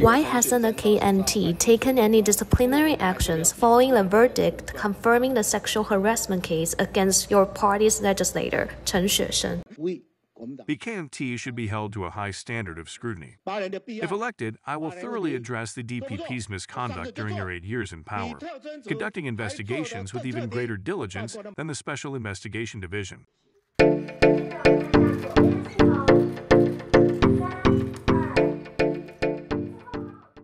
Why hasn't the KMT taken any disciplinary actions following the verdict confirming the sexual harassment case against your party's legislator, Chen Xuesheng? The KMT should be held to a high standard of scrutiny. If elected, I will thoroughly address the DPP's misconduct during their eight years in power, conducting investigations with even greater diligence than the Special Investigation Division.